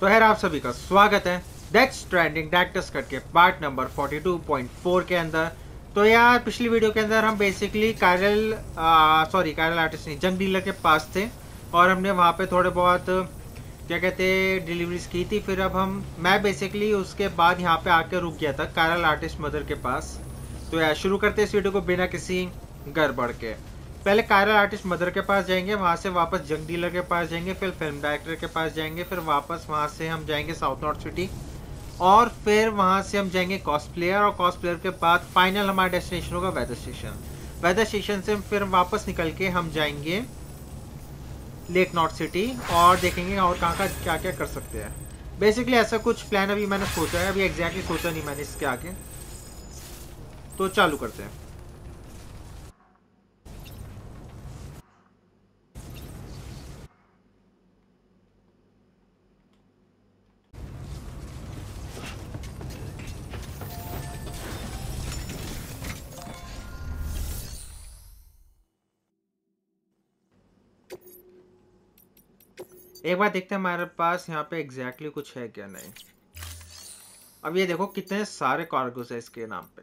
तो है आप सभी का स्वागत है दैट्स ट्रेंडिंग डायरेक्टर्स कट के पार्ट नंबर 42.4 के अंदर। तो यार, पिछली वीडियो के अंदर हम basically chiral sorry chiral artist नहीं जंग डीलर के पास थे और हमने वहाँ पे थोड़े बहुत, क्या कहते डिलीवरीज की थी। फिर अब हम, मैं बेसिकली उसके बाद यहाँ पे आके रुक गया था कायरल आर्टिस्ट मदर के पास। तो यार, शुरू करते इस वीडियो को बिना किसी गड़बड़ के। पहले कायरल आर्टिस्ट मदर के पास जाएँगे, वहाँ से वापस जंग डीलर के पास जाएँगे, फिर फ़िल्म डायरेक्टर के पास जाएँगे, फिर वापस वहाँ से हम जाएँगे साउथ नॉर्थ सिटी, और फिर वहाँ से हम जाएँगे कॉस्ट प्लेयर और कॉस्ट प्लेयर के बाद फाइनल हमारा डेस्टिनेशन होगा वेदर स्टेशन वेदर स्टेशन से फिर वापस निकल के हम जाएँगे लेक नॉर्थ सिटी और देखेंगे और कहाँ का क्या क्या कर सकते हैं। बेसिकली ऐसा कुछ प्लान अभी मैंने सोचा है, अभी एग्जैक्टली सोचा नहीं मैंने इसके आगे। तो चालू करते हैं। एक बार देखते हैं हमारे पास यहाँ पे एग्जैक्टली कुछ है क्या नहीं। अब ये देखो कितने सारे कार्गोज है इसके नाम पे।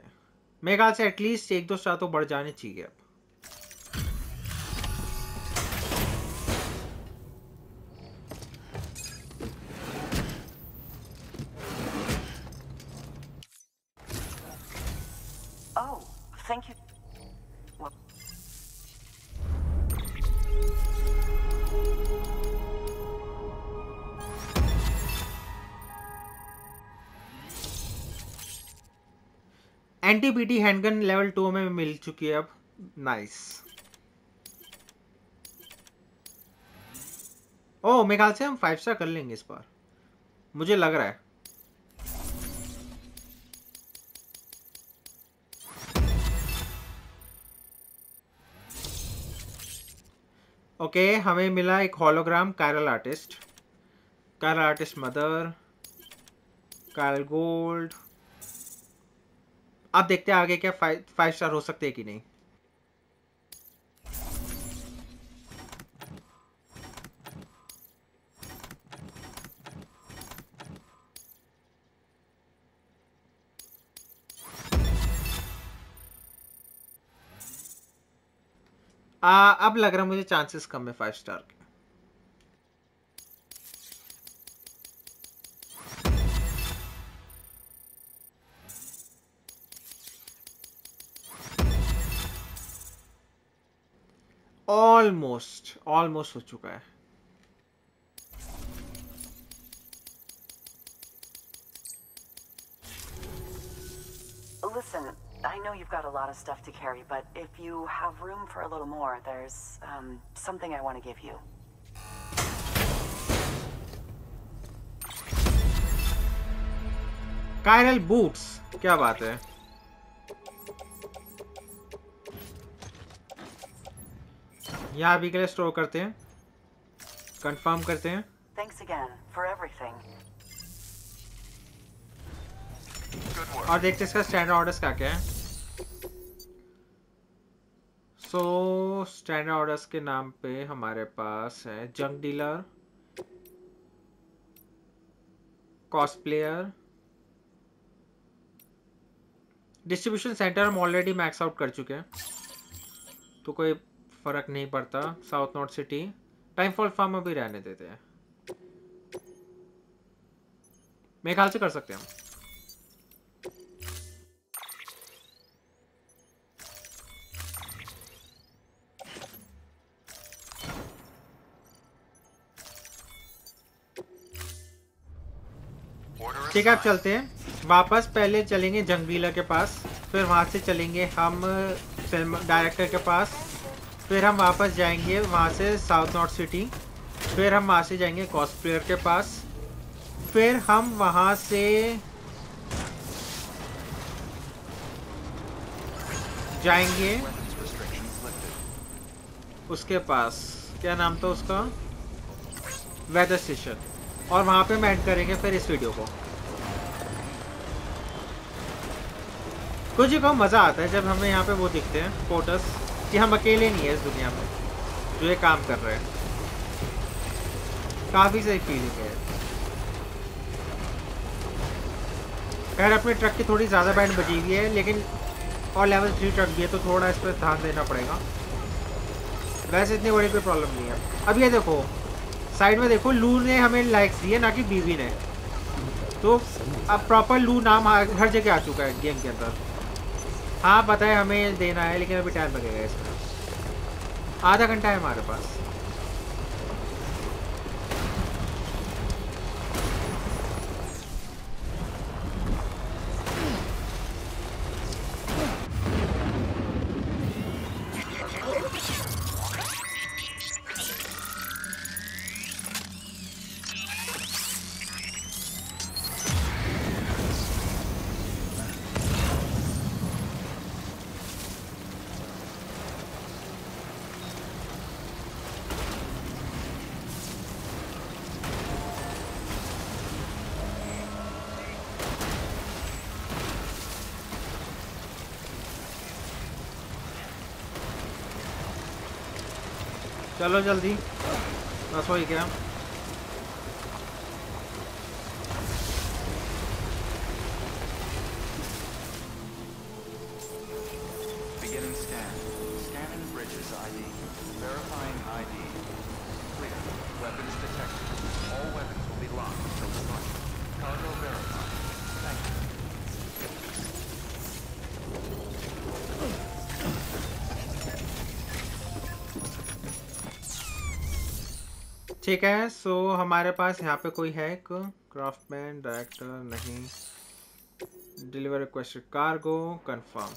मेरे ख्याल से एटलीस्ट एक दो स्टार तो बढ़ जाने चाहिए अब। Anti BT handgun level two में मिल चुकी है अब। नाइस ओ मेरे ख्याल से हम फाइव स्टार कर लेंगे इस बार। मुझे लग रहा है। ओके okay, हमें मिला एक hologram chiral artist chiral artist mother chiral gold अब देखते हैं आगे क्या फाइव फाइव स्टार हो सकते हैं कि नहीं। आ, अब लग रहा है मुझे चांसेस कम है फाइव स्टार के। ऑलमोस्ट ऑलमोस्ट हो चुका है listen, I know you've got a lot of stuff to carry, but if you have room for a little more, there's um, something I want to give you. Chiral boots क्या बात है यहाँ अभी के लिए स्टोर करते हैं। Confirm करते हैं। Thanks again for everything. और देखते हैं इसका स्टैंडर्ड ऑर्डर्स क्या क्या है। सो स्टैंडर्ड ऑर्डर्स के नाम पे हमारे पास है junk dealer cosplayer distribution centre हम ऑलरेडी मैक्स आउट कर चुके हैं। तो कोई फ़र्क नहीं पड़ता south north city time fall farm अभी रहने देते हैं। मेरे ख्याल से कर सकते हैं हम। ठीक है आप चलते हैं। वापस पहले चलेंगे जंगलीला के पास, फिर वहाँ से चलेंगे हम, फ़िल्म डायरेक्टर के पास। फिर हम वापस जाएँगे वहाँ से साउथ नॉर्थ सिटी फिर हम वहाँ से जाएँगे कॉस्प्लेयर के पास। फिर हम वहाँ से जाएँगे उसके पास। क्या नाम था उसका? वेदर स्टेशन और वहाँ पे हम एंड करेंगे फिर इस वीडियो को। कुछ ही कम मज़ा आता है जब हमें यहाँ पे वो दिखते हैं पोर्टर्स कि हम अकेले नहीं है इस दुनिया में, जो ये काम कर रहे हैं। काफ़ी सही फीलिंग है। खैर, अपने ट्रक की थोड़ी ज़्यादा बैंड बची हुई है, लेकिन और लेवल थ्री ट्रक भी है तो थोड़ा इस पर ध्यान देना पड़ेगा। वैसे इतनी बड़ी कोई प्रॉब्लम नहीं है। अब ये देखो साइड में देखो, लू ने हमें लाइक्स दिए, ना कि बीवी ने। तो अब प्रॉपर लू नाम हर जगह आ चुका है गेम के अंदर। हाँ पता है हमें देना है, लेकिन अभी टाइम लगेगा इसमें। आधा घंटा है हमारे पास। चलो जल्दी। बस वही क्या। ठीक है सो हमारे पास यहाँ पे कोई है एक क्राफ्टमैन डायरेक्टर नहीं। डिलीवर रिक्वेस्टेड कार्गो कंफर्म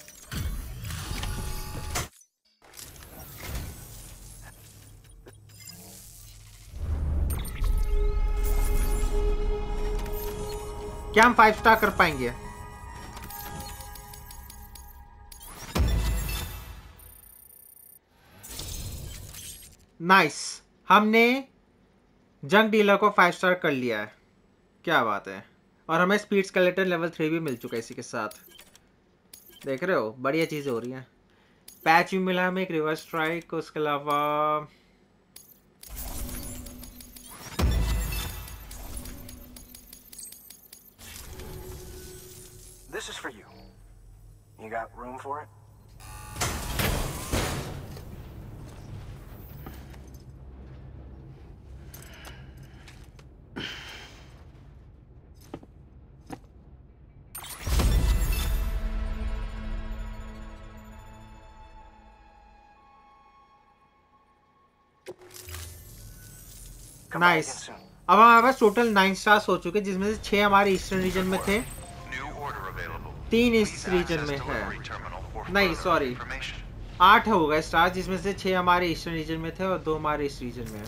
क्या हम फाइव स्टार कर पाएँगे? Nice nice. हमने जंग डीलर को फाइव स्टार कर लिया है। क्या बात है। और हमें स्पीड स्केलेटन लेवल थ्री भी मिल चुका है इसी के साथ। देख रहे हो? बढ़िया चीज़ें हो रही हैं। पैच भी मिला हमें, एक रिवर्स स्ट्राइक उसके अलावा This is for you. You got room for it? Nice अब हमारे पास टोटल नाइन स्टार्स हो चुके जिसमें से छः हमारे ईस्टर्न रीजन में थे. तीन इस रीजन में है। नहीं, information. आठ हो गए स्टार जिसमें से छः हमारे ईस्टर्न रीजन में थे और दो हमारे इस रीजन में है।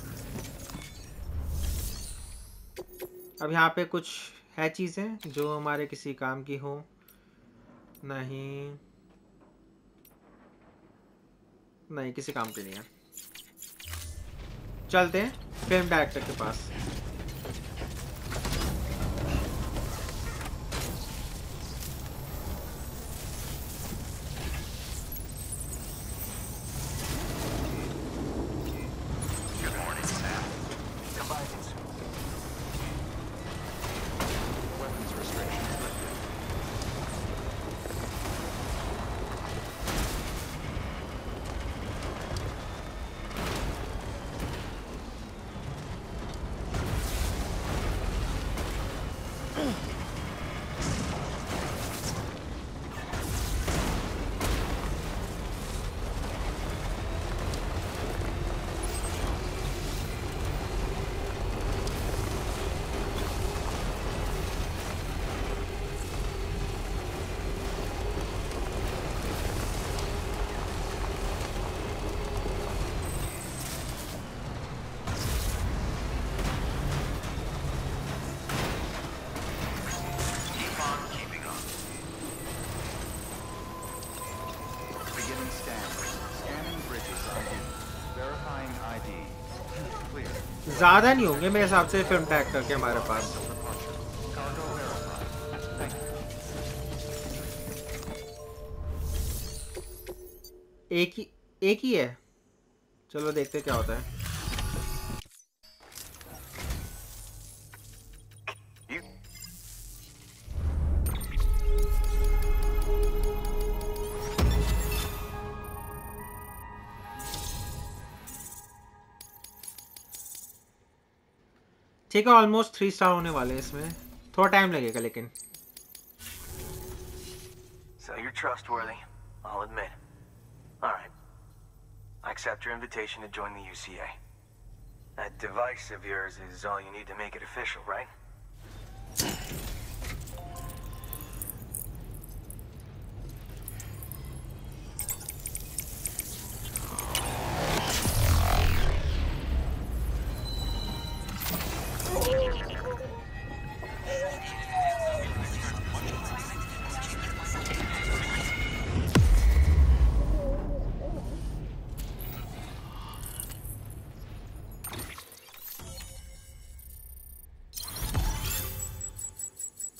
अब यहाँ पे कुछ है चीज़ें जो हमारे किसी काम की हो। नहीं। नहीं किसी काम की नहीं है। चलते हैं। फ़िल्म डायरेक्टर के पास। ज़्यादा नहीं होंगे मेरे हिसाब से फ़िल्म टैग करके हमारे पास. एक ही एक ही है चलो देखते क्या होता है ठीक है ऑलमोस्ट थ्री स्टार होने वाले हैं इसमें थोड़ा टाइम लगेगा लेकिन So you're trustworthy, I'll admit. Alright. I accept your invitation to join the UCA. That device of yours is all you need to make it official, right?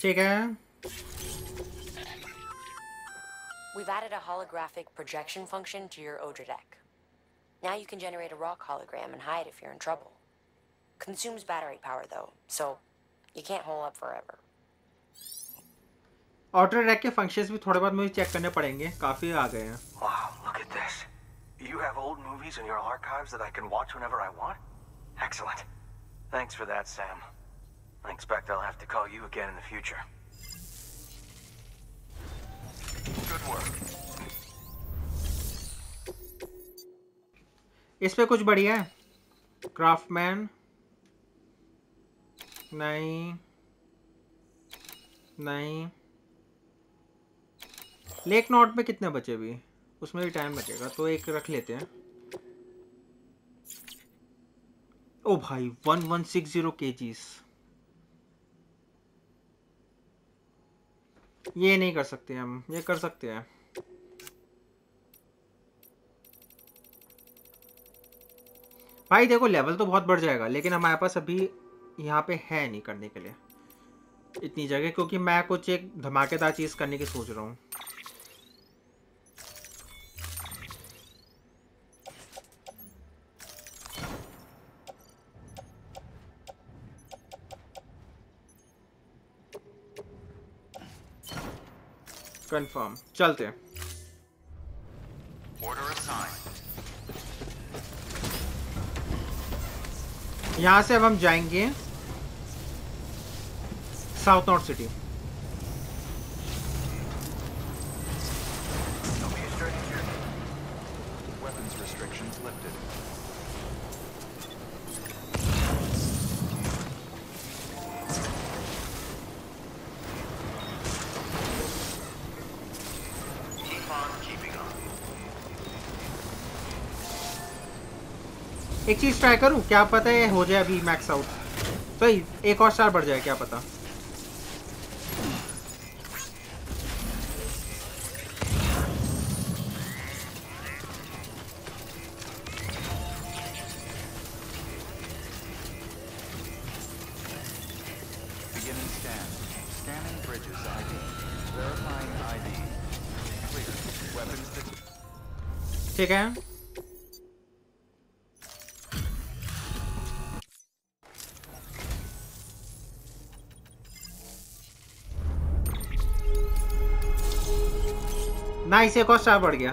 ठीक है We've added a holographic projection function to your Odra deck. Now you can generate a rock hologram and hide if you're in trouble. Consumes battery power though, so you can't hole up forever. Auto rack के functions भी थोड़े बहुत मुझे check करने पड़ेंगे काफ़ी आ गए हैं Wow, look at this. You have old movies in your archives that I can watch whenever I want? Excellent. Thanks for that, Sam. I expect I'll have to call you again in the future. Good work. इस पे कुछ बढ़िया है। Craftsman नहीं। नहीं। Lake not में कितने बचे भी? उसमें भी टाइम लगेगा तो एक रख लेते हैं। ओ भाई वन वन सिक्स ज़ीरो के ये नहीं कर सकते हम, ये कर सकते हैं। भाई देखो लेवल तो बहुत बढ़ जाएगा, लेकिन हमारे पास अभी यहाँ पे है नहीं करने के लिए। इतनी जगह, क्योंकि मैं कुछ एक धमाकेदार चीज़ करने की सोच रहा हूँ। कंफर्म चलते हैं। यहाँ यहाँ से अब हम जाएँगे साउथ नॉर्थ सिटी एक चीज़ ट्राई करूँ? क्या पता है हो जाए अभी मैक्स आउट सही एक और स्टार बढ़ जाए क्या पता? ठीक scan. भाई से कौन सा पड़ गया।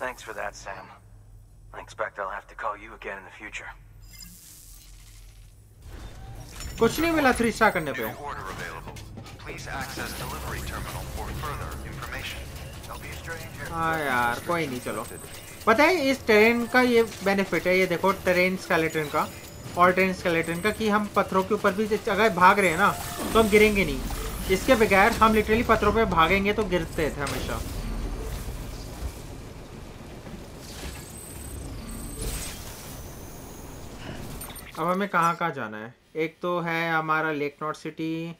Thanks for that Sam I expect I will have to call you again in the कुछ नहीं मिला थ्री स्टार करने पे। हाँ यार कोई नहीं चलो। पता है इस ट्रेन का ये बेनिफिट है ये देखो ट्रेन स्काली ट्रेन का। और ट्रेन स्केलेटन का, कि हम पत्थरों के ऊपर भी अगर भाग रहे हैं ना तो हम गिरेंगे नहीं। इसके बगैर हम लिटरली पत्थरों पे भागेंगे तो गिरते थे हमेशा। अब हमें कहाँ कहाँ जाना है? एक तो है हमारा lake north city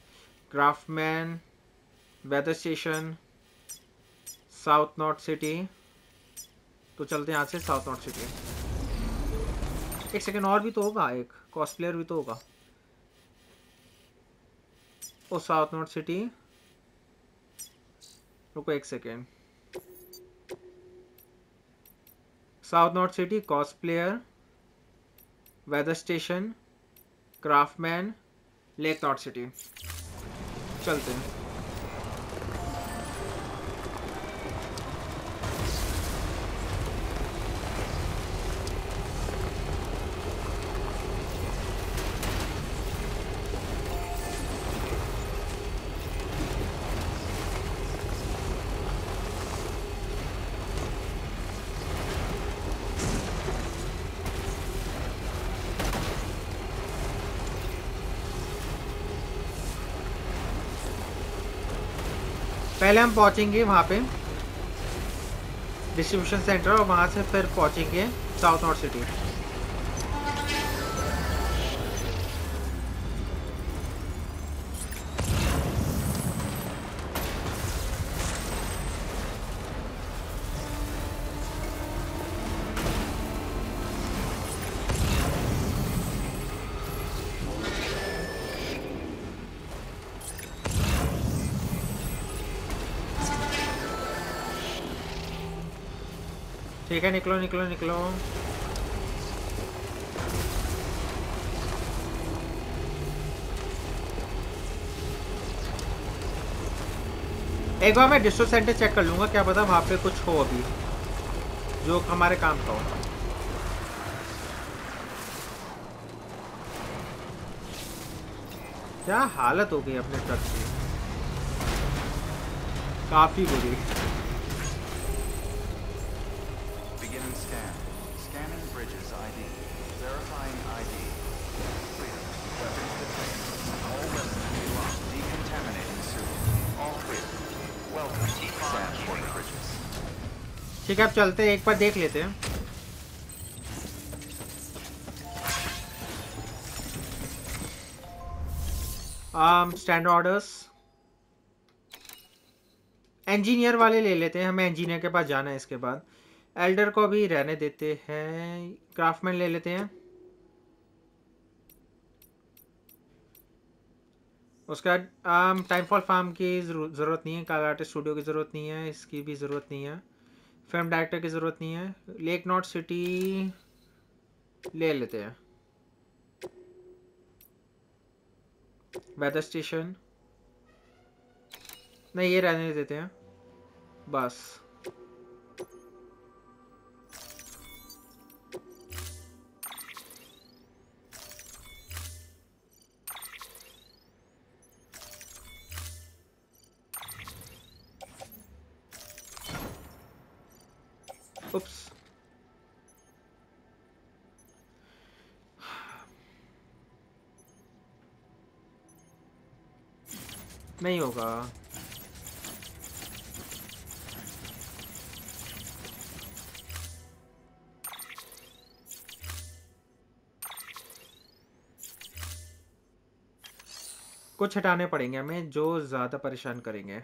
craftsman weather station south north city तो चलते हैं यहाँ से साउथ नॉर्थ सिटी एक सेकंड और भी तो होगा, एक कॉस्प्लेयर भी तो होगा। ओ साउथ नॉर्थ सिटी रुको एक second south north city cosplayer weather station craftsman lake north city चलते हैं। हम पहुँचेंगे वहाँ पे डिस्ट्रीब्यूशन सेंटर और वहाँ से फिर पहुँचेंगे साउथ नॉर्थ सिटी ठीक है निकलो निकलो निकलो एक बार मैं डिस्ट्रो सेंटर चेक कर लूँगा, क्या पता वहाँ पे कुछ हो अभी, जो हमारे काम का हो। क्या हालत हो गई अपने ट्रक की? काफ़ी बुरी। ठीक है, अब चलते हैं, एक बार देख लेते हैं। स्टैंड ऑर्डर्स इंजीनियर वाले ले लेते हैं, हमें इंजीनियर के पास जाना है इसके बाद। एल्डर को भी रहने देते हैं क्राफ्टमैन ले लेते हैं। उसका टाइम फॉल फार्म की ज़रूरत नहीं है काला आर्टिस्ट स्टूडियो की ज़रूरत नहीं है, इसकी भी ज़रूरत नहीं है। फ़िल्म डायरेक्टर की ज़रूरत नहीं है। लेक नॉट सिटी ले लेते हैं। वेदर स्टेशन नहीं, ये रहने देते हैं। बस। नहीं होगा। कुछ हटाने पड़ेंगे हमें जो ज़्यादा परेशान करेंगे।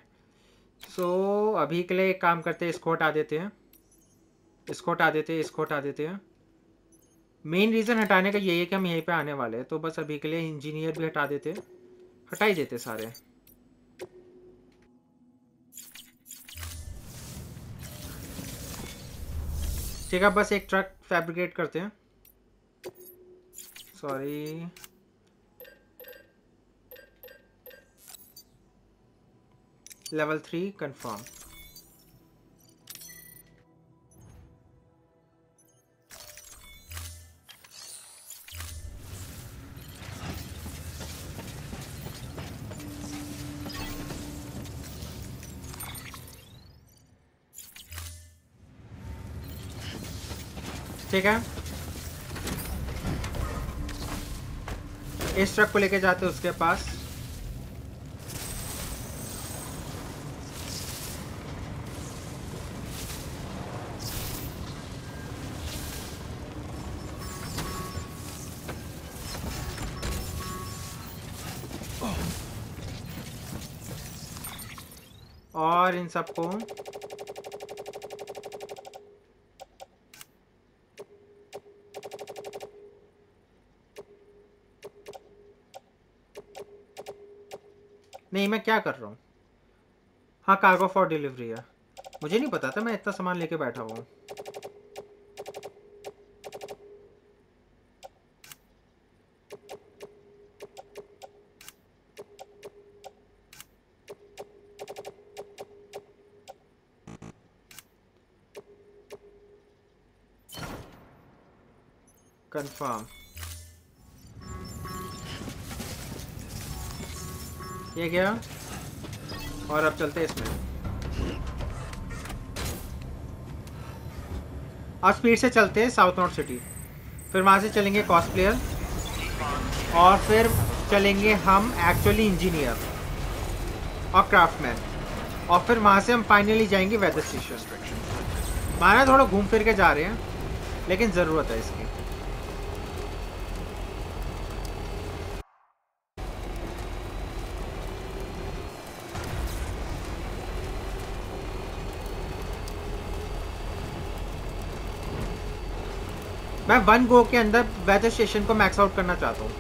सो so, अभी के लिए एक काम करते हैं इसको हटा देते हैं। इसको हटा देते हैं इसको हटा देते हैं। मेन रीज़न हटाने का यही है कि हम यहीं पे आने वाले हैं तो बस अभी के लिए इंजीनियर भी हटा देते हटा ही देते सारे। ठीक है बस एक ट्रक फैब्रिकेट करते हैं। सॉरी लेवल थ्री कंफर्म ठीक है? इस ट्रक को लेके जाते उसके पास। और इन सबको नहीं, मैं क्या कर रहा हूँ? हाँ कार्गो फॉर डिलीवरी है। मुझे नहीं पता था मैं इतना सामान लेके बैठा हुआ हूँ। कंफर्म ये गया। और अब चलते हैं इसमें। अब स्पीड से चलते हैं साउथ नॉर्थ सिटी फिर वहाँ से चलेंगे कॉस्ट प्लेयर और फिर चलेंगे हम एक्चुअली इंजीनियर और क्राफ्टमैन और फिर वहाँ से हम फाइनली जाएँगे वेदर स्टेशन माना थोड़ा घूम फिर के जा रहे हैं, लेकिन ज़रूरत है इसकी। मैं वन गो के अंदर वेदर स्टेशन को मैक्स आउट करना चाहता हूँ।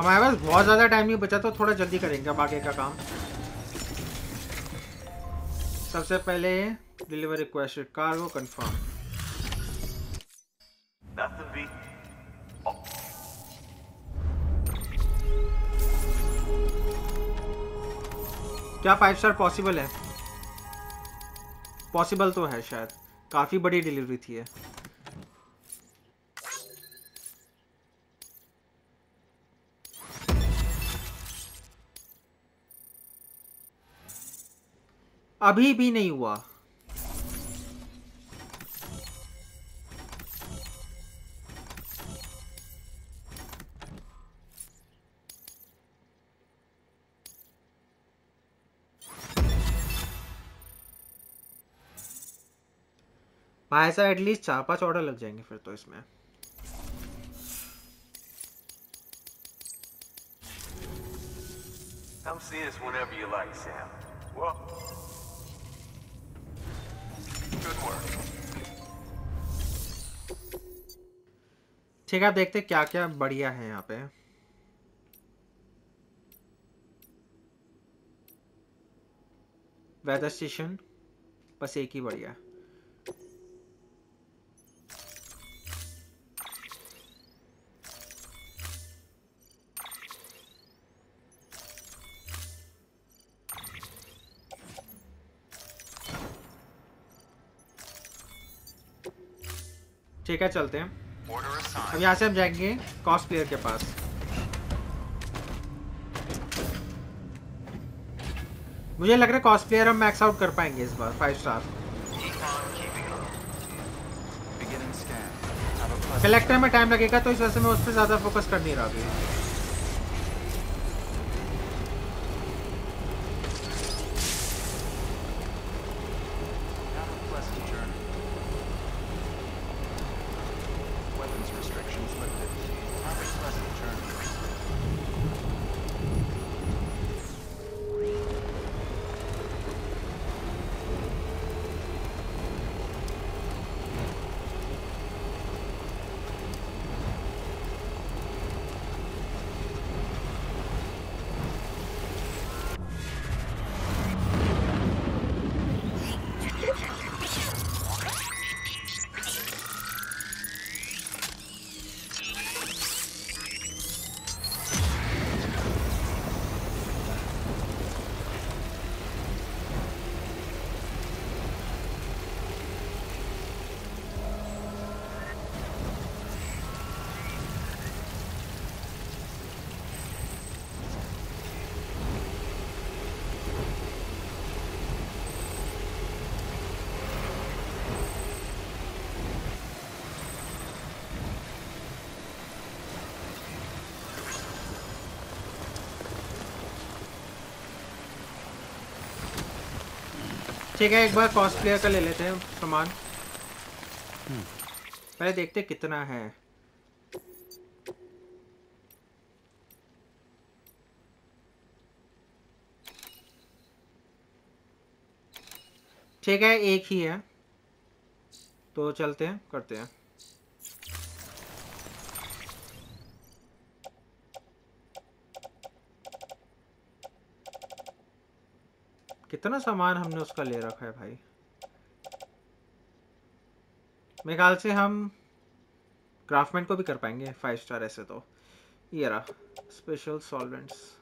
हमारे पास बहुत ज़्यादा टाइम नहीं बचा तो थोड़ा जल्दी करेंगे अब आगे का काम। सबसे पहले डिलीवर रिक्वेस्टेड कार्गो कंफर्म. क्या फाइव स्टार पॉसिबल है? पॉसिबल तो है शायद। काफ़ी बड़ी डिलीवरी थी है अभी भी नहीं हुआ भाई साहब एटलीस्ट चार पाँच ऑर्डर लग जाएँगे फिर तो इसमें Come see us whenever you like, Sam. Well, ठीक है देखते क्या क्या बढ़िया है यहाँ पे। वेदर स्टेशन बस एक ही बढ़िया। ठीक है चलते हैं। अब यहाँ से हम जाएँगे कॉस्ट प्लेयर के पास। मुझे लग रहा है कॉस्ट प्लेयर हम मैक्स आउट कर पाएँगे इस बार फाइव स्टार कलेक्टर में टाइम लगेगा तो इस वजह से मैं उस पर ज़्यादा फोकस कर नहीं रहा अभी। ठीक है एक बार कॉस्ट प्लेयर का ले लेते हैं सामान। पहले देखते कितना है। ठीक है, एक ही है। तो चलते हैं, करते हैं। कितना सामान हमने उसका ले रखा है भाई? मेरे ख्याल से हम क्राफ्टमैन को भी कर पाएँगे फाइव स्टार ऐसे तो। ये रहा स्पेशल सॉल्वेंट्स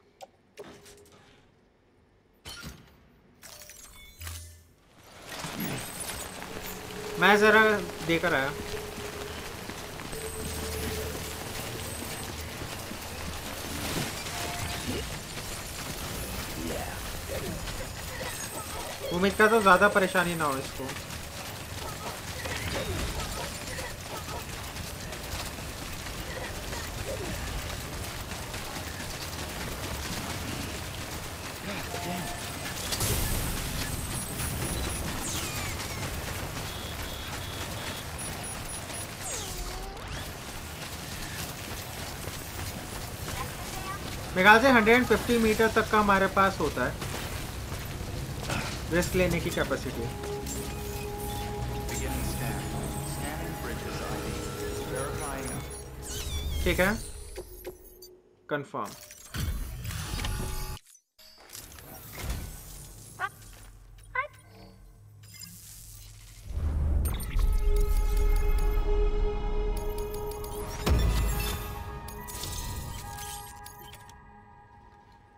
मैं ज़रा देकर आया। उम्मीद करता हूँ ज़्यादा परेशानी ना हो इसको। मेरे ख्याल से 150 मीटर तक का हमारे पास होता है। रिस्क लेने की कैपेसिटी ठीक है। कंफर्म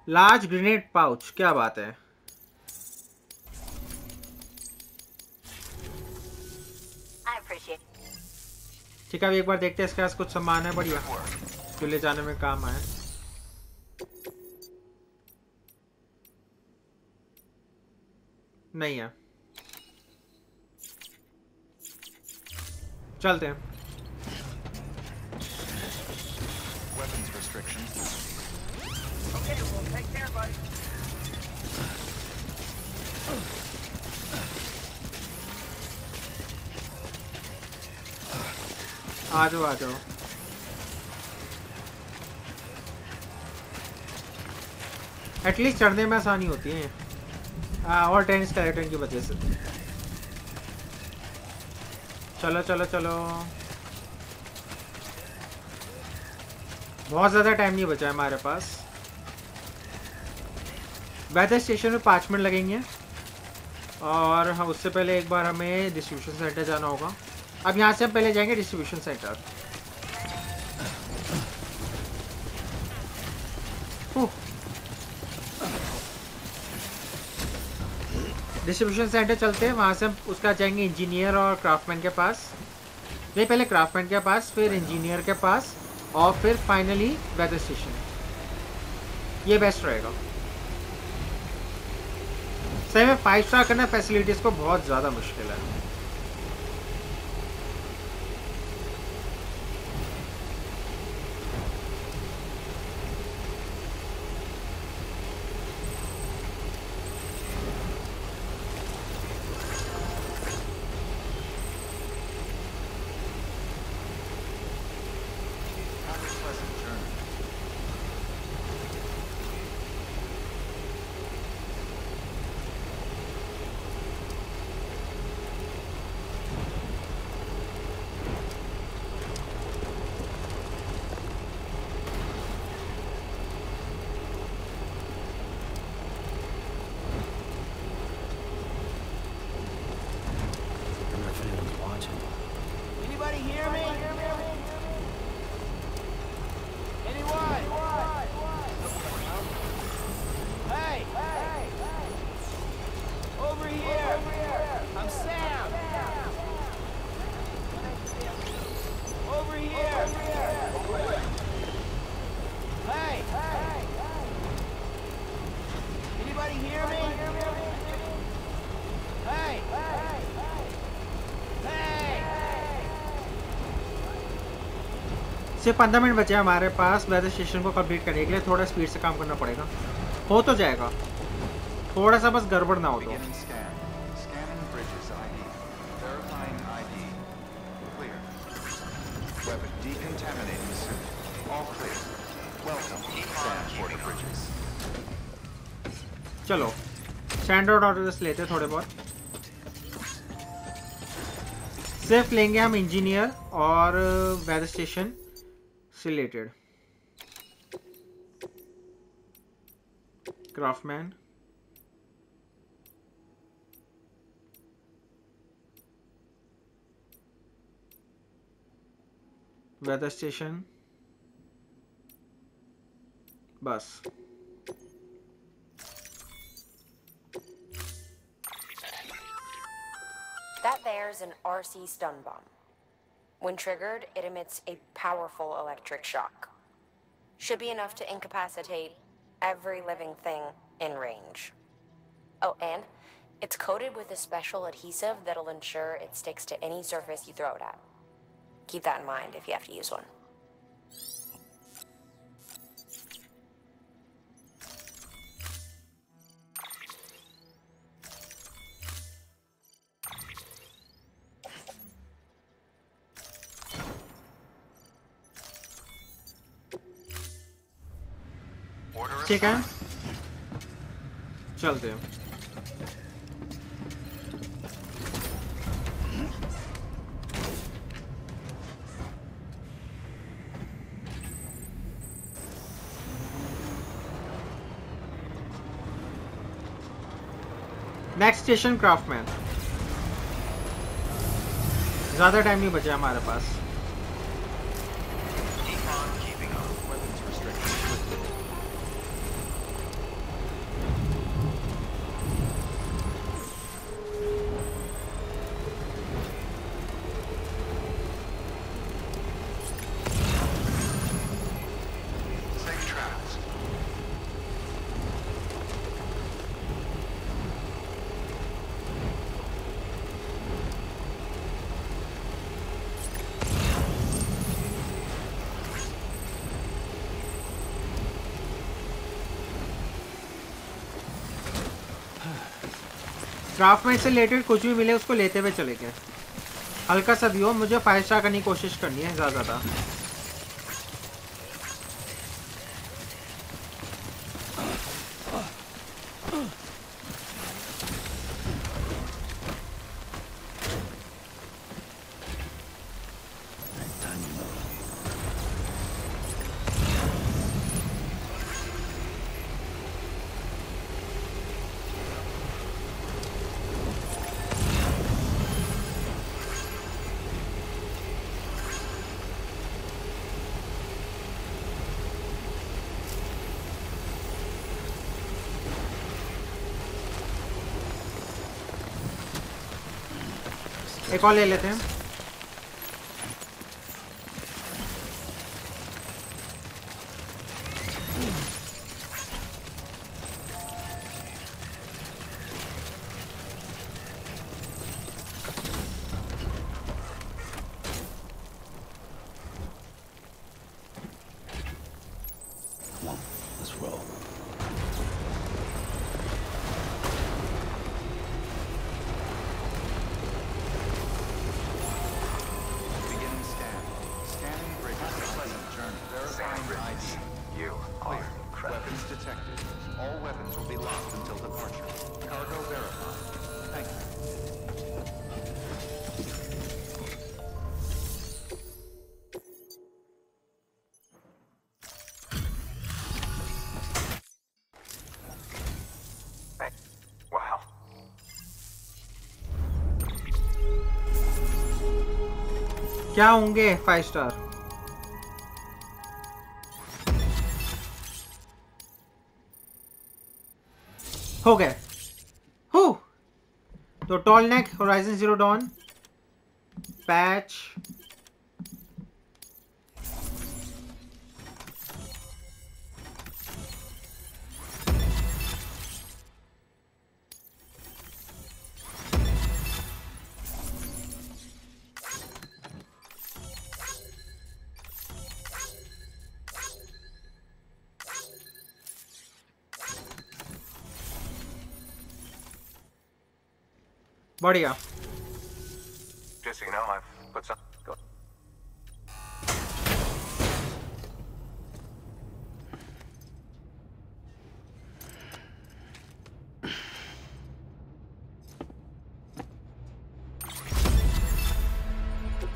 लार्ज ग्रेनेड पाउच क्या बात है? ठीक है, अब एक बार देखते हैं इसके पास कुछ सामान है, बढ़िया। जो ले जाने में काम आए नहीं है। चलते हैं। आ जाओ आ जाओ। एटलीस्ट चढ़ने में आसानी होती है। हाँ और टेनिस कैरेक्टर की वजह से। चलो चलो चलो। बहुत ज़्यादा टाइम नहीं बचा है हमारे पास। वेदर स्टेशन में पाँच मिनट लगेंगे। और हम उससे पहले एक बार हमें डिस्ट्रीब्यूशन सेंटर जाना होगा। अब यहाँ से हम पहले जाएँगे डिस्ट्रीब्यूशन सेंटर डिस्ट्रीब्यूशन सेंटर चलते हैं, वहाँ से हम उसका जाएँगे इंजीनियर और क्राफ्टमैन के पास। नहीं, पहले क्राफ्टमैन के पास, फिर इंजीनियर के पास, और फिर फाइनली वेदर स्टेशन ये बेस्ट रहेगा। सही में फाइव स्टार करना फैसिलिटीज़ को बहुत ज़्यादा मुश्किल है। सिर्फ़ पंद्रह मिनट बचे हैं हमारे पास। वेदर स्टेशन को कंप्लीट करने के लिए थोड़ा स्पीड से काम करना पड़ेगा। हो तो जाएगा। थोड़ा सा बस गड़बड़ ना हो तो. चलो। स्टैंडर्ड ऑर्डर्स लेते थोड़े बहुत। सिर्फ़ लेंगे हम इंजीनियर और weather station related. Craftsman. Weather station. Bus. That there's an RC stun bomb. When triggered, it emits a powerful electric shock. Should be enough to incapacitate every living thing in range. Oh, and it's coated with a special adhesive that'll ensure it sticks to any surface you throw it at. Keep that in mind if you have to use one. ठीक है। चलते हैं। Next station craftsman ज़्यादा time नहीं बचा हमारे पास। Craftsman से related कुछ भी मिले, उसको लेते हुए चले गए। हल्का सा भी हो मुझे फाइव स्टार करने की कोशिश करनी है ज़्यादा ज़्यादा। एक और ले लेते हैं। क्या होंगे? फाइव स्टार हो गए। हो तो tall neck horizon zero dawn patch बढ़िया Just so you know, I've put some. Go.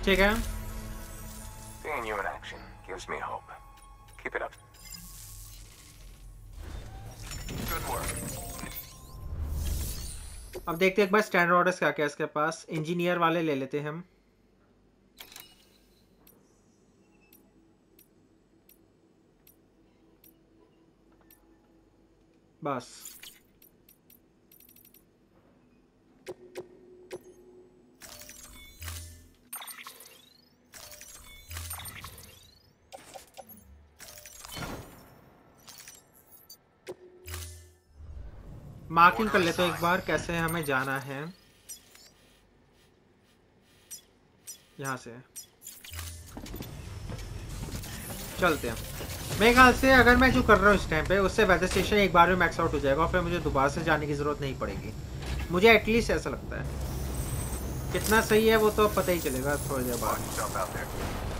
ठीक है Seeing you in action gives me hope. Keep it up. Good work. अब देखते हैं एक बार स्टैंडर्ड ऑर्डर्स क्या क्या इसके पास। इंजीनियर वाले ले लेते हैं हम। बस। मार्किंग कर लेते हैं एक बार, कैसे हमें जाना है। यहाँ से। चलते हैं। मेरे ख्याल से अगर मैं जो कर रहा हूँ इस टाइम पे, उससे वेदर स्टेशन एक बार में मैक्स आउट हो जाएगा और फिर मुझे दोबारा से जाने की ज़रूरत नहीं पड़ेगी। मुझे एटलीस्ट ऐसा लगता है। कितना सही है वो तो पता ही चलेगा थोड़ी देर बाद।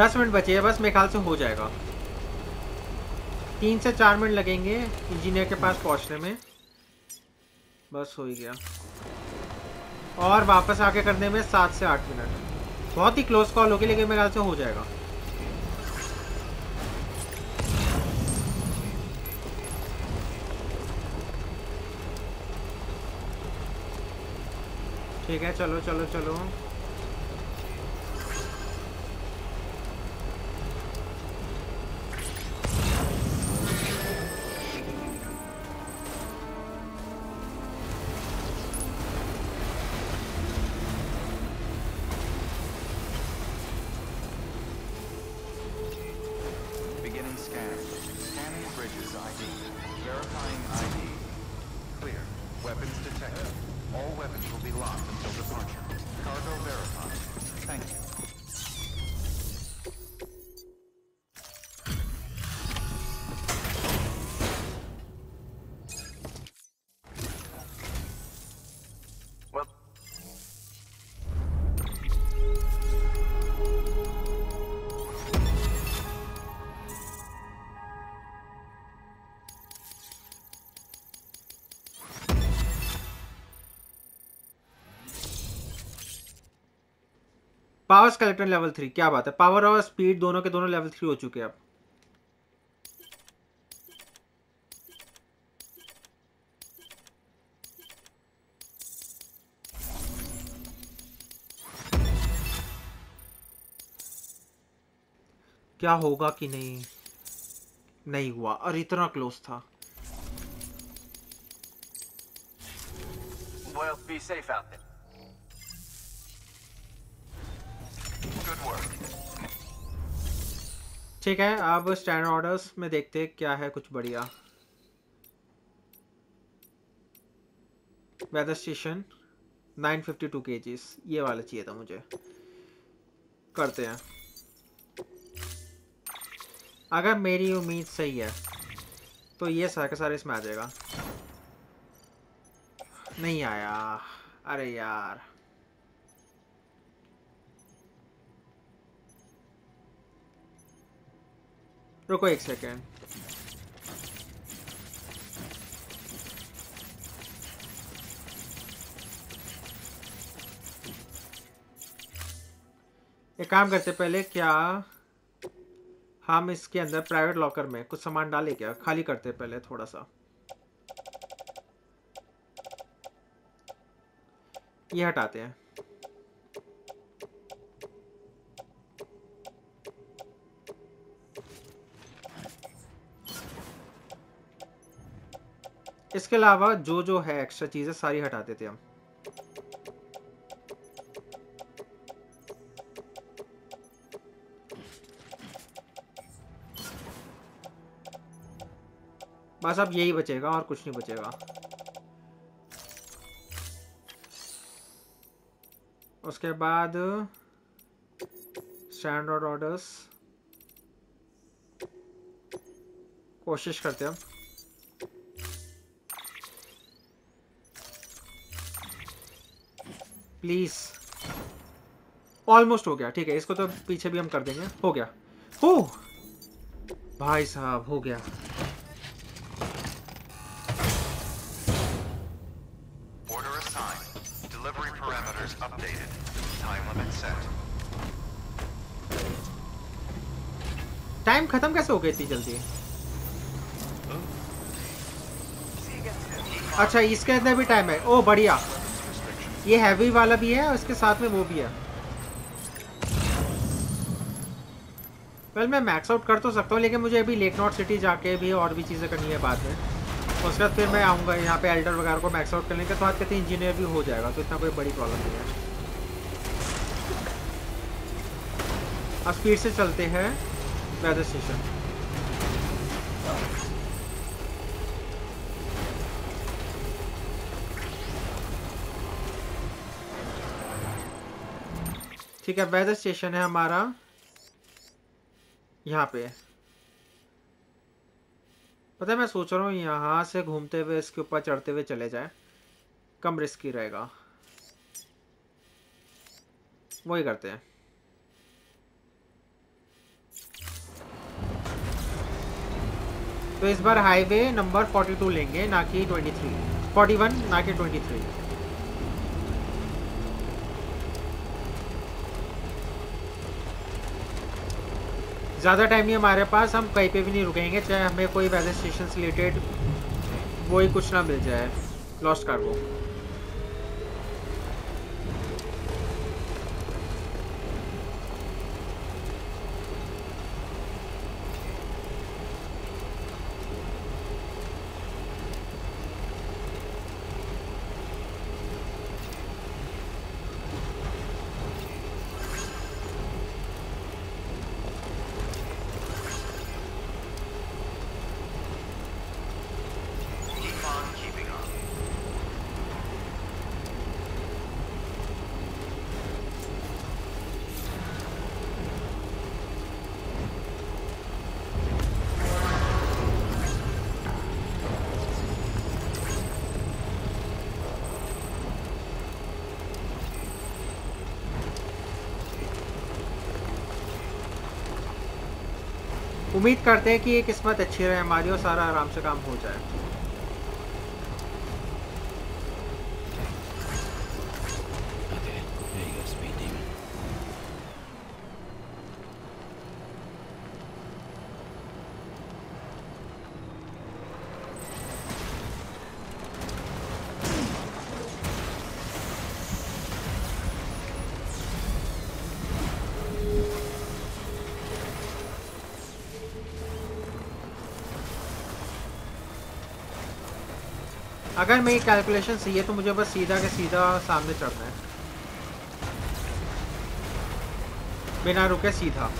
दस मिनट बचे हैं, बस मेरे ख्याल से हो जाएगा। तीन से चार मिनट लगेंगे इंजीनियर के पास पहुँचने में। बस हो ही गया। और वापस आके करने में सात से आठ मिनट। बहुत ही क्लोज कॉल होगी, लेकिन मेरे ख्याल से हो जाएगा। ठीक है, चलो चलो चलो। पावर स्केलेटन लेवल थ्री क्या बात है? पावर और स्पीड दोनों के दोनों लेवल थ्री हो चुके हैं अब। क्या होगा कि नहीं? नहीं हुआ। और इतना क्लोज था। Well, be safe out there. ठीक है, अब स्टैंड ऑर्डर्स में देखते हैं क्या है कुछ बढ़िया। वेदर स्टेशन 952 केजीस ये वाला चाहिए था मुझे। करते हैं। अगर मेरी उम्मीद सही है तो ये सारे का सारे इसमें आ जाएगा। नहीं आया। अरे यार। रुको एक सेकेंड। एक काम करते पहले, क्या हम इसके अंदर प्राइवेट लॉकर में कुछ सामान डाले क्या? खाली करते पहले थोड़ा सा ये हटाते हैं। इसके अलावा जो जो है एक्स्ट्रा चीज़ें, सारी हटा देते हम। बस अब यही बचेगा और कुछ नहीं बचेगा। उसके बाद स्टैंडर्ड ऑर्डर्स कोशिश करते हैं प्लीज़ ऑलमोस्ट हो गया ठीक है इसको तो पीछे भी हम कर देंगे। हो गया। हो! भाई साहब हो गया. टाइम खत्म कैसे हो गई इतनी जल्दी? अच्छा इसके अंदर भी टाइम है। ओ बढ़िया। ये हैवी वाला भी है और इसके साथ में वो भी है। वेल मैं मैक्स आउट कर तो सकता हूँ, लेकिन मुझे अभी लेक नॉट सिटी जाके भी और भी चीज़ें करनी है बाद में। उसके बाद फिर मैं आऊँगा यहाँ पे एल्डर वगैरह को मैक्स आउट करने के तो आज कहते इंजीनियर भी हो जाएगा तो इतना कोई बड़ी प्रॉब्लम नहीं है। अब स्पीड से चलते हैं वेदर स्टेशन ठीक है वेदर स्टेशन है हमारा। यहाँ पे। पता है, मैं सोच रहा हूँ यहाँ से घूमते हुए, इसके ऊपर चढ़ते हुए चले जाए। कम रिस्की रहेगा। वही करते हैं। तो इस बार हाईवे नंबर 42 लेंगे, ना कि 23 41 ना कि 23 ज़्यादा टाइम नहीं हमारे पास, हम कहीं पे भी नहीं रुकेंगे, चाहे हमें कोई वैसे स्टेशन से रिलेटेड वही कुछ ना मिल जाए लॉस्ट कार्गो उम्मीद करते हैं कि ये किस्मत अच्छी रहे, हमारी और सारा आराम से काम हो जाए। अगर मेरी कैलकुलेशन सही है तो मुझे बस सीधा के सीधा सामने चढ़ना है। बिना रुके सीधा।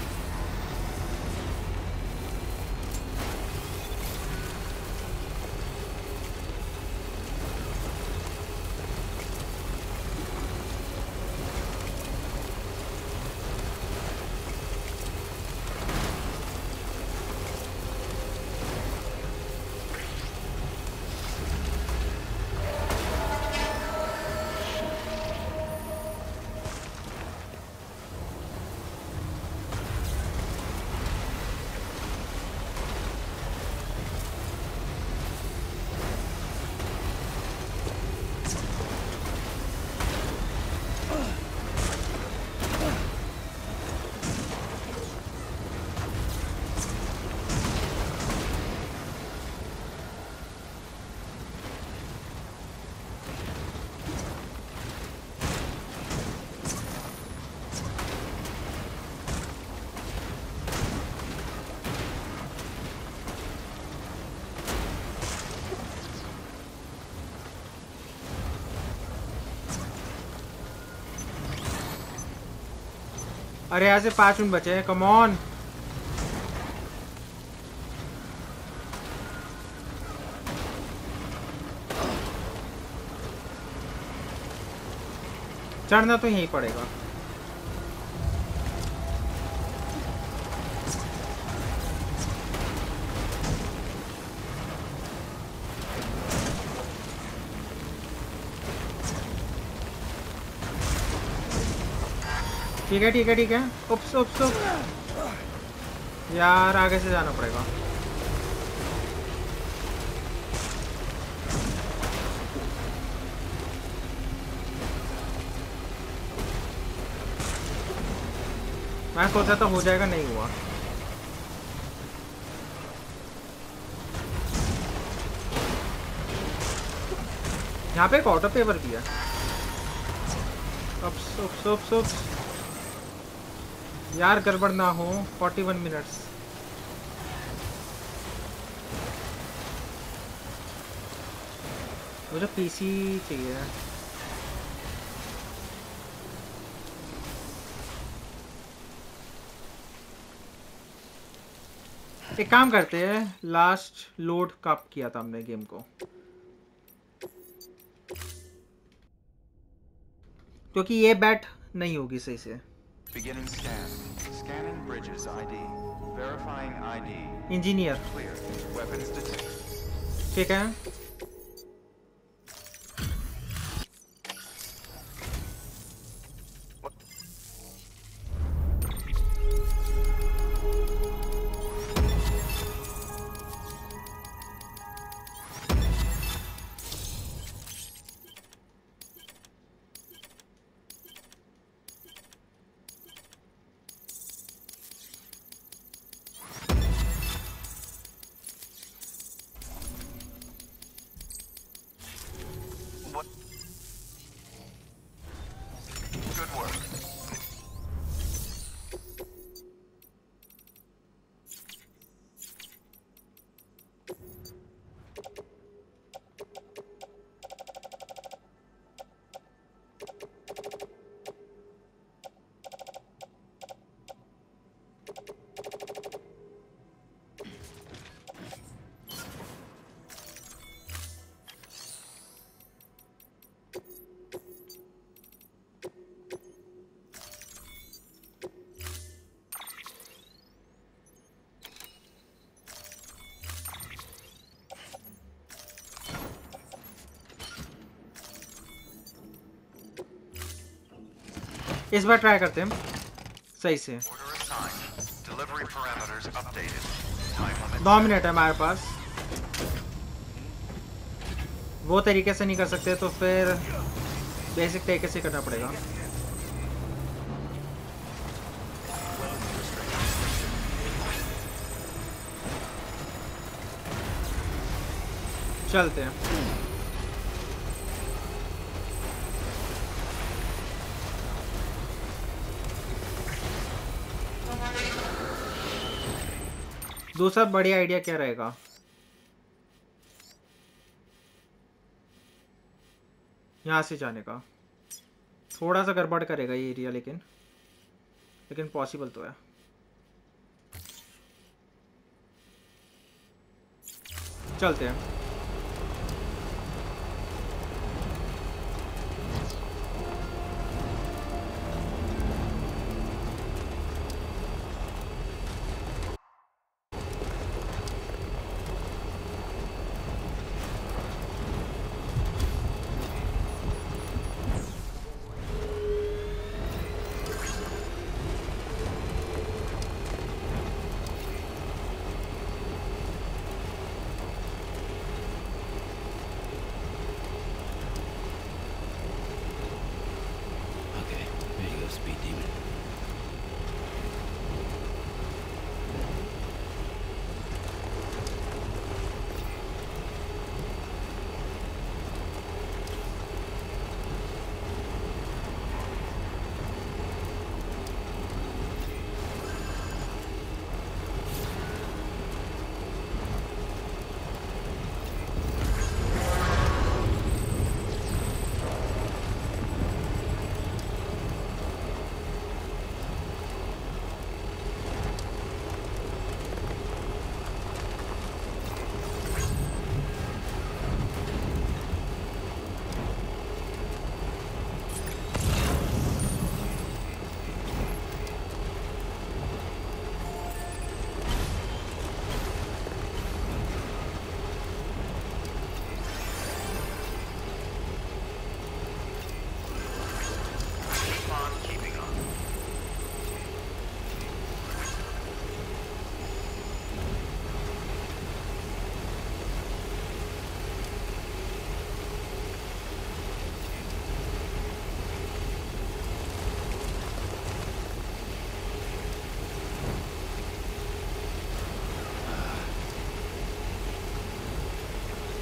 अरे यहाँ से पाँच मिनट बचे हैं कमॉन चढ़ना तो यहीं पड़ेगा। ठीक है ठीक है ठीक है। Oops oops oops. यार, आगे से जाना पड़ेगा। मैं सोचा था हो जाएगा, नहीं हुआ। यहाँ पे एक ऑटो पेपर उप्स। यार गड़बड़ ना हो 41 मिनट्स मुझे पीसी चाहिए। एक काम करते हैं लास्ट लोड कब किया था हमने गेम को। क्योंकि ये बैट नहीं होगी सही से। Beginning scan. Scanning bridges ID. Verifying ID. Engineer Clear. Weapons detected. ठीक है इस बार ट्राई करते हैं सही से. दो मिनट है हमारे पास। वो तरीके से नहीं कर सकते तो फिर बेसिक तरीके से करना पड़ेगा। चलते हैं। दूसरा बढ़िया आइडिया क्या रहेगा? यहाँ से जाने का। थोड़ा सा गड़बड़ करेगा ये एरिया लेकिन। लेकिन पॉसिबल तो है। चलते हैं।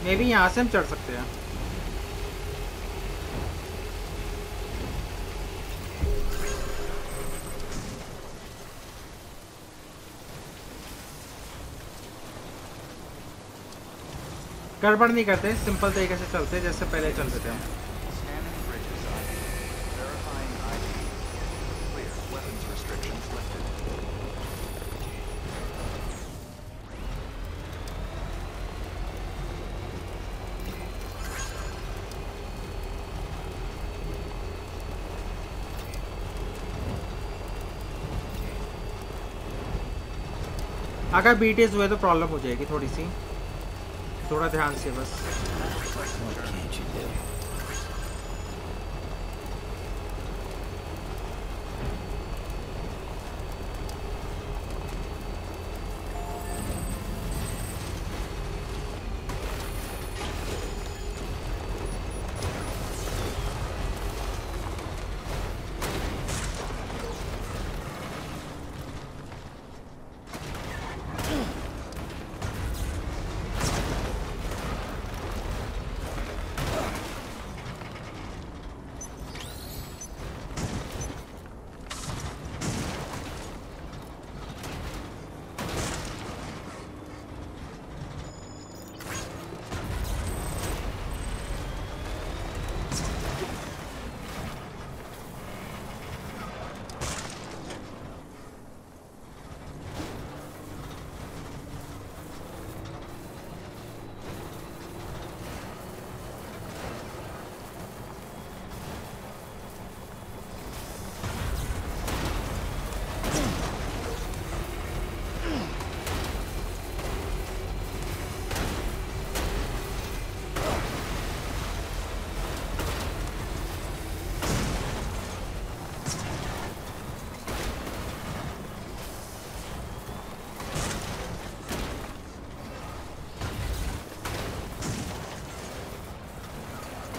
मे भी यहाँ से हम चढ़ सकते हैं। गड़बड़ नहीं करते सिंपल तरीके से चलते जैसे पहले चलते थे हम। अगर बीटीएस हुए तो प्रॉब्लम हो जाएगी थोड़ी सी। थोड़ा ध्यान से बस।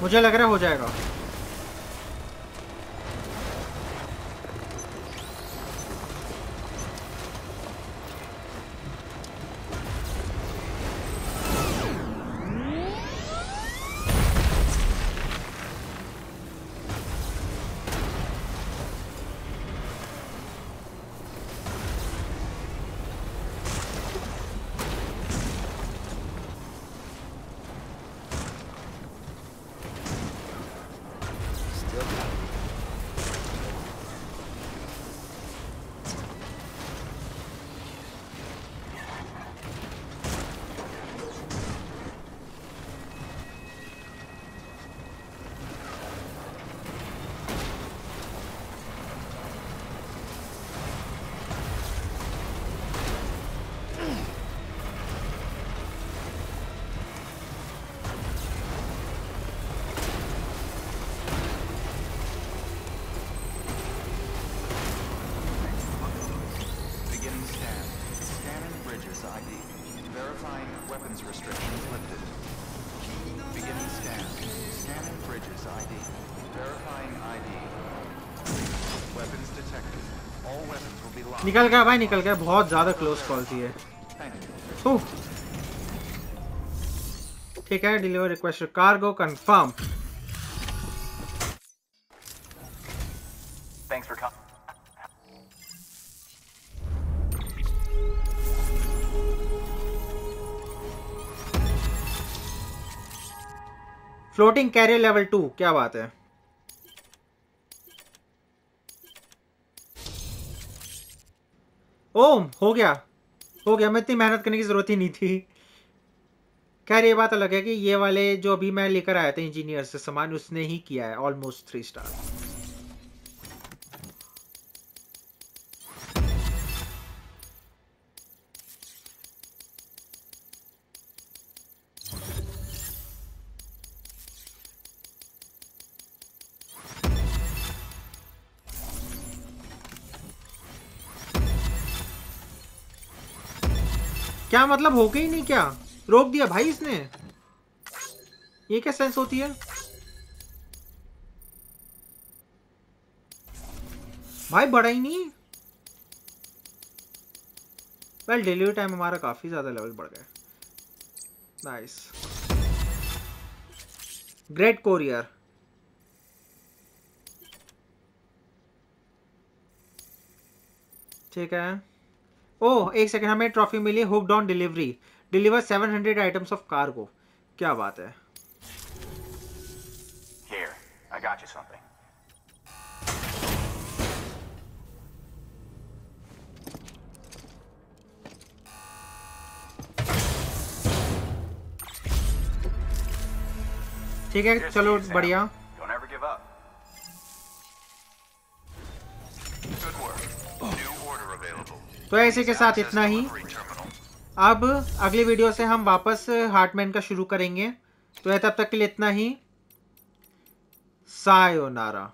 मुझे लग रहा है हो जाएगा। निकल गया भाई निकल गया बहुत ज़्यादा क्लोज कॉल थी. ओह। ठीक है deliver request cargo confirm Thanks for coming. Floating carrier level two क्या बात है ओ हो गया। हो गया, मैं इतनी मेहनत करने की ज़रूरत ही नहीं थी। खैर, ये बात अलग है कि ये वाले जो अभी मैं लेकर आया था इंजीनियर से सामान, उसने ही किया है ऑलमोस्ट थ्री स्टार क्या मतलब? हो गई नहीं क्या? रोक दिया भाई इसने। ये क्या सेंस होती है? भाई बढ़ा ही नहीं। वेल डिलीवरी टाइम हमारा काफ़ी ज़्यादा लेवल बढ़ गया। नाइस ग्रेट कोरियर ठीक है। ओह एक सेकंड हमें trophy milli hooked on delivery deliver 700 items of cargo क्या बात है Here, I got you something. ठीक है चलो. बढ़िया तो ऐसे के साथ इतना ही। अब अगली वीडियो से हम वापस हार्टमैन का शुरू करेंगे। तो तब तक के लिए इतना ही। सायोनारा